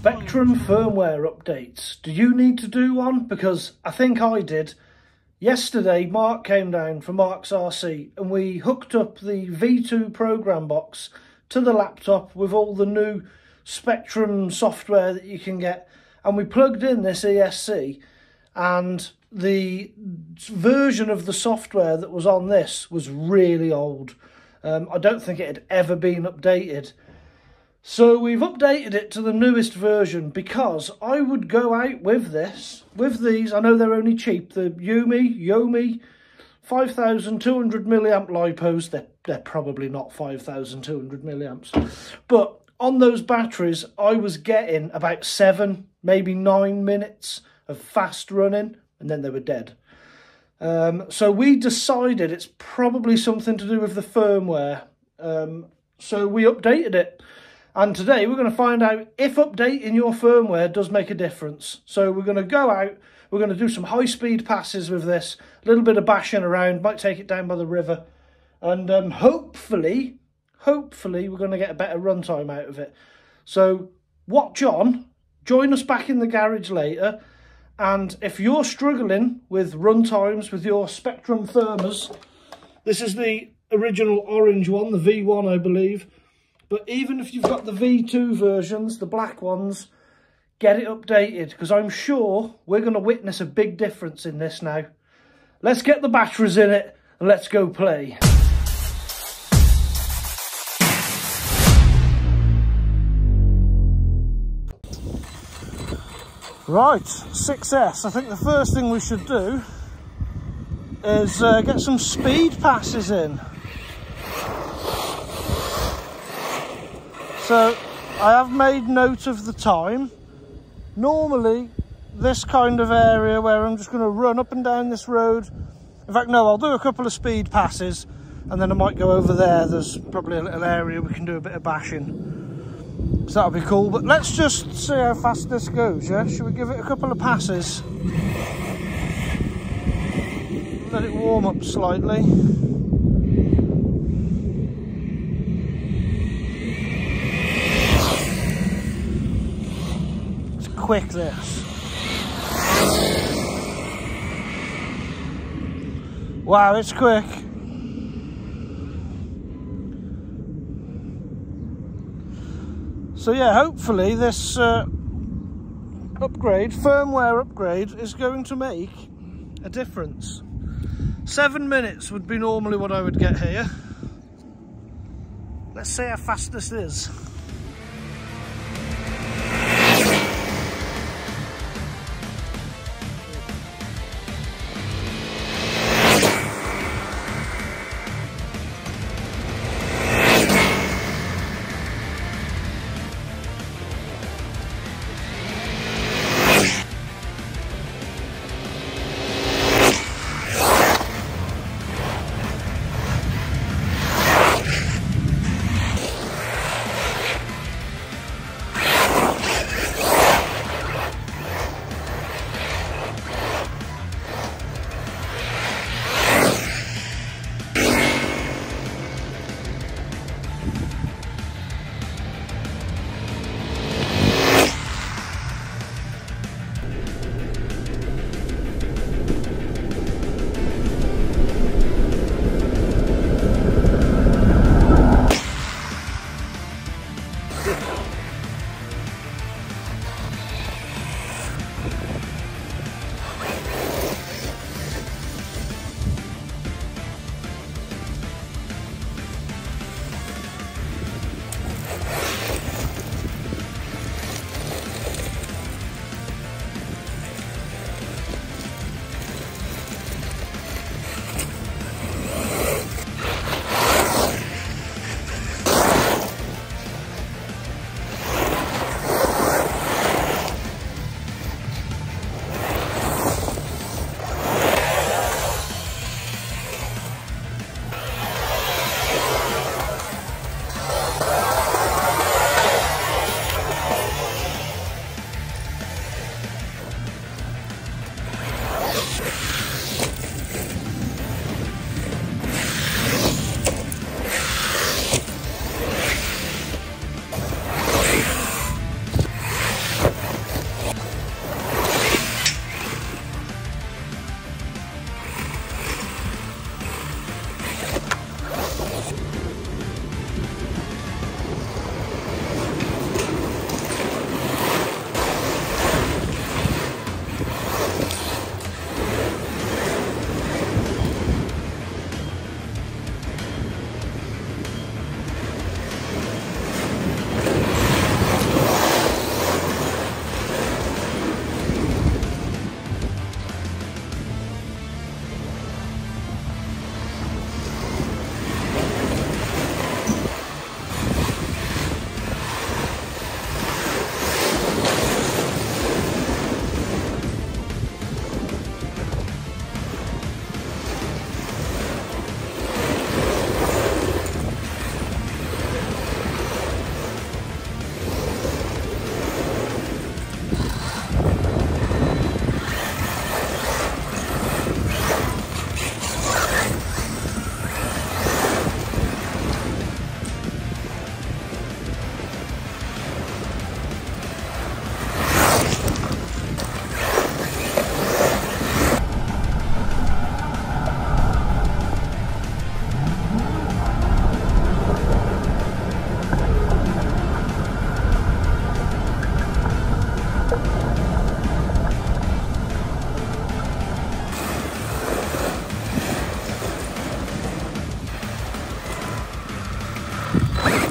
Spektrum firmware updates. Do you need to do one? Because I think I did. Yesterday, Mark came down from Mark's RC and we hooked up the V2 program box to the laptop with all the new Spektrum software that you can get. And we plugged in this ESC and the version of the software that was on this was really old. Um, I don't think it had ever been updated. So we've updated it to the newest version because I would go out with this, with these, I know they're only cheap, the Yumi, Yomi 5200 milliamp lipos, they're, they're probably not 5200 milliamps, but on those batteries I was getting about seven, maybe nine minutes of fast running and then they were dead. Um, so we decided it's probably something to do with the firmware. Um, so we updated it. And today we're going to find out if updating your firmware does make a difference. So we're going to go out, we're going to do some high speed passes with this, a little bit of bashing around, might take it down by the river. And um, hopefully, hopefully we're going to get a better runtime out of it. So watch on, join us back in the garage later. And if you're struggling with runtimes with your Spektrum Firmas, this is the original orange one, the V1 I believe. But even if you've got the V2 versions, the black ones, get it updated because I'm sure we're going to witness a big difference in this now. Let's get the batteries in it and let's go play. Right, 6S. I think the first thing we should do is uh, get some speed passes in. So I have made note of the time. Normally, this kind of area where I'm just going to run up and down this road. In fact, no, I'll do a couple of speed passes and then I might go over there. There's probably a little area we can do a bit of bashing. So that'll be cool. But let's just see how fast this goes, yeah? Should we give it a couple of passes? Let it warm up slightly. Quick this. Wow, it's quick. So yeah, hopefully this uh, upgrade, firmware upgrade, is going to make a difference. Seven minutes would be normally what I would get here. Let's see how fast this is.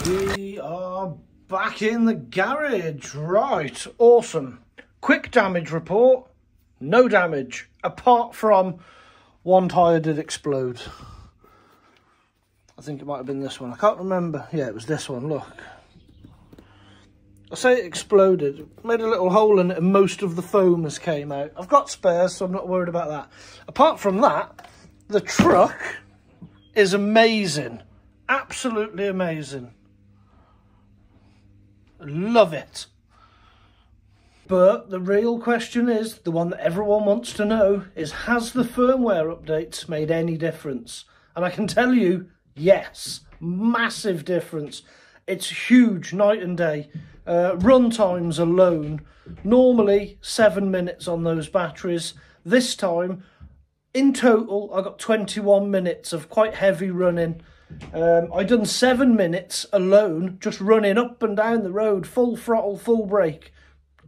We are back in the garage. Right, awesome. Quick damage report. No damage, apart from one tyre did explode. I think it might have been this one. I can't remember. Yeah, it was this one, look. I say it exploded, made a little hole in it and most of the foam has came out. I've got spares, so I'm not worried about that. Apart from that, the truck is amazing. Absolutely amazing. Love it. But the real question is, the one that everyone wants to know, is has the firmware updates made any difference? And I can tell you, yes, massive difference. It's huge, night and day. Uh, run times alone, normally seven minutes on those batteries. This time, in total, I got 21 minutes of quite heavy running. Um, I done seven minutes alone, just running up and down the road, full throttle, full brake,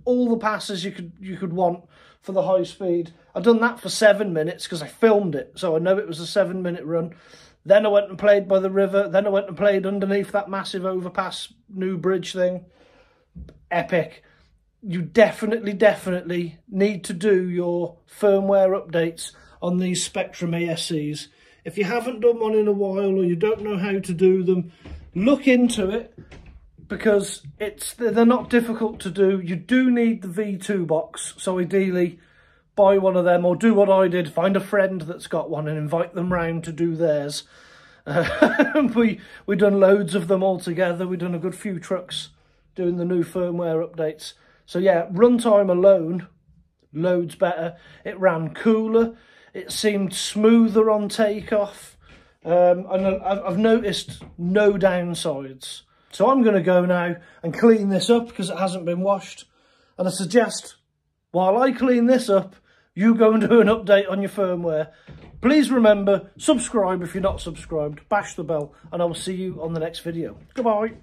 all the passes you could you could want for the high speed. I done that for seven minutes because I filmed it, so I know it was a seven minute run. Then I went and played by the river. Then I went and played underneath that massive overpass new bridge thing epic. You definitely, definitely need to do your firmware updates on these Spektrum ESCs. If you haven't done one in a while or you don't know how to do them, look into it because it's they're not difficult to do. You do need the V2 box, so ideally buy one of them or do what I did, find a friend that's got one and invite them round to do theirs. Uh, we we done loads of them all together. We've done a good few trucks doing the new firmware updates. So yeah, runtime alone, loads better. It ran cooler. It seemed smoother on takeoff. Um, and I've noticed no downsides. So I'm going to go now and clean this up because it hasn't been washed. And I suggest, while I clean this up, you go and do an update on your firmware. Please remember, subscribe if you're not subscribed, bash the bell, and I will see you on the next video. Goodbye.